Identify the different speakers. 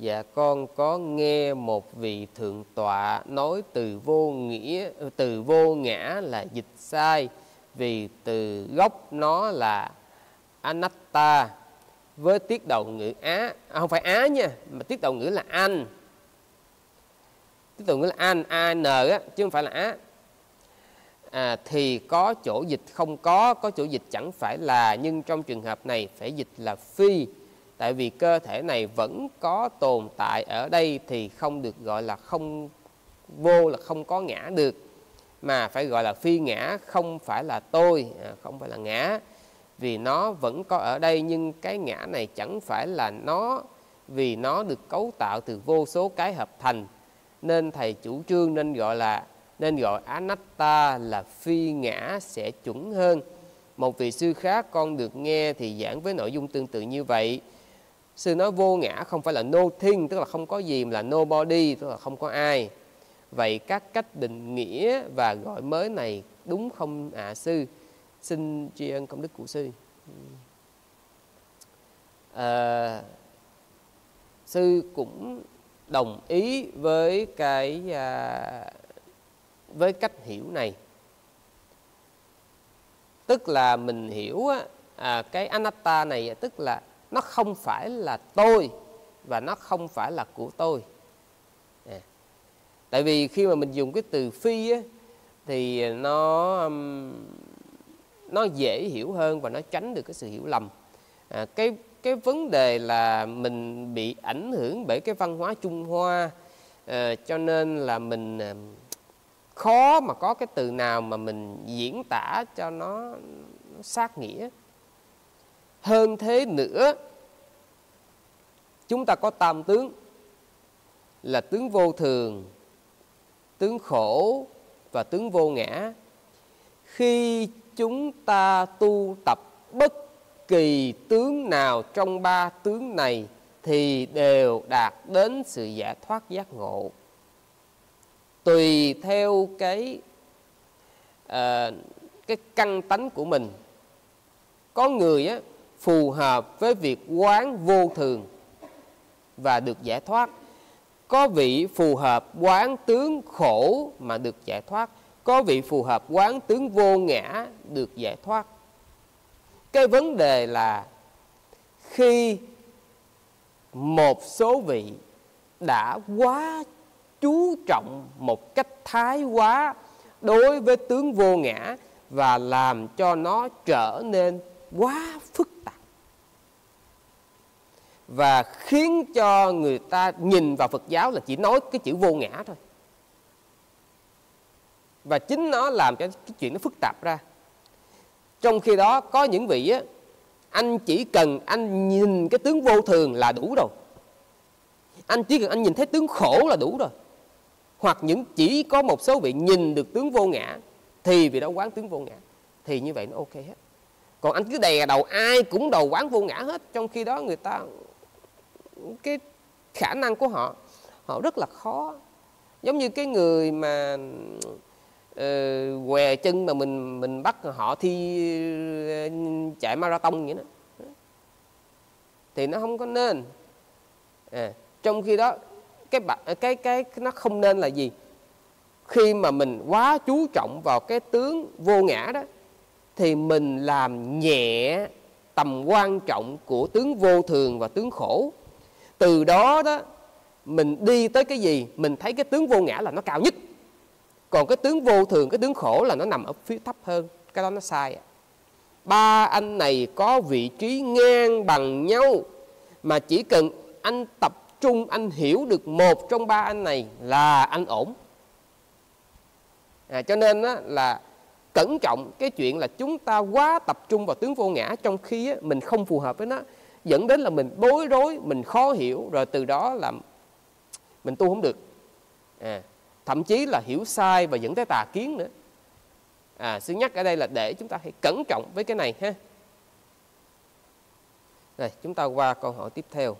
Speaker 1: Dạ con có nghe một vị thượng tọa nói từ vô nghĩa từ vô ngã là dịch sai vì từ gốc nó là anatta. Với tiết đầu ngữ á à, không phải á nha mà tiết đầu ngữ là an. Tiết đầu ngữ là an a n á chứ không phải là á. À, thì có chỗ dịch không có có chỗ dịch chẳng phải là nhưng trong trường hợp này phải dịch là phi tại vì cơ thể này vẫn có tồn tại ở đây thì không được gọi là không, vô là không có ngã được, mà phải gọi là phi ngã, không phải là tôi à, không phải là ngã. Vì nó vẫn có ở đây, nhưng cái ngã này chẳng phải là nó, vì nó được cấu tạo từ vô số cái hợp thành. Nên thầy chủ trương nên gọi là, nên gọi anatta là phi ngã sẽ chuẩn hơn. Một vị sư khác con được nghe thì giảng với nội dung tương tự như vậy sư nói vô ngã không phải là nothing tức là không có gì mà là nobody tức là không có ai. Vậy các cách định nghĩa và gọi mới này đúng không? Ạ à, sư xin tri ân công đức của sư. À, sư cũng đồng ý với cái à, với cách hiểu này. Tức là mình hiểu à, cái anatta này tức là nó không phải là tôi và nó không phải là của tôi. À. tại vì khi mà mình dùng cái từ phi á, thì nó um, nó dễ hiểu hơn và nó tránh được cái sự hiểu lầm. À, cái cái vấn đề là mình bị ảnh hưởng bởi cái văn hóa Trung Hoa à, cho nên là mình à, khó mà có cái từ nào mà mình diễn tả cho nó, nó sát nghĩa hơn thế nữa chúng ta có tam tướng là tướng vô thường tướng khổ và tướng vô ngã. Khi chúng ta tu tập bất kỳ tướng nào trong ba tướng này thì đều đạt đến sự giải thoát giác ngộ. Tùy theo cái uh, cái căn tánh của mình. Có người á, phù hợp với việc quán vô thường và được giải thoát. Có vị phù hợp quán tướng khổ mà được giải thoát. Có vị phù hợp quán tướng vô ngã được giải thoát. Cái vấn đề là khi một số vị đã quá chú trọng một cách thái quá đối với tướng vô ngã và làm cho nó trở nên quá phức và khiến cho người ta nhìn vào Phật giáo là chỉ nói cái chữ vô ngã thôi. Và chính nó làm cho cái chuyện nó phức tạp ra. Trong khi đó, có những vị á, anh chỉ cần anh nhìn cái tướng vô thường là đủ rồi. Anh chỉ cần anh nhìn thấy tướng khổ là đủ rồi. Hoặc những chỉ có một số vị nhìn được tướng vô ngã, thì vị đó quán tướng vô ngã, thì như vậy nó ok hết. Còn anh cứ đè đầu, ai cũng đầu quán vô ngã hết. Trong khi đó người ta cái khả năng của họ họ rất là khó. Giống như cái người mà uh, què chân mà mình mình bắt họ thi uh, chạy marathon vậy đó. Thì nó không có nên. À, trong khi đó cái cái cái nó không nên là gì? Khi mà mình quá chú trọng vào cái tướng vô ngã đó thì mình làm nhẹ tầm quan trọng của tướng vô thường và tướng khổ từ đó đó mình đi tới cái gì mình thấy cái tướng vô ngã là nó cao nhất. Còn cái tướng vô thường cái tướng khổ là nó nằm ở phía thấp hơn cái đó nó sai ba anh này có vị trí ngang bằng nhau mà chỉ cần anh tập trung anh hiểu được một trong ba anh này là anh ổn. À, cho nên á, là cẩn trọng cái chuyện là chúng ta quá tập trung vào tướng vô ngã trong khi á, mình không phù hợp với nó dẫn đến là mình bối rối mình khó hiểu rồi từ đó là mình tu không được. À, thậm chí là hiểu sai và dẫn tới tà kiến nữa. À, xin nhắc ở đây là để chúng ta hãy cẩn trọng với cái này ha. Rồi chúng ta qua câu hỏi tiếp theo.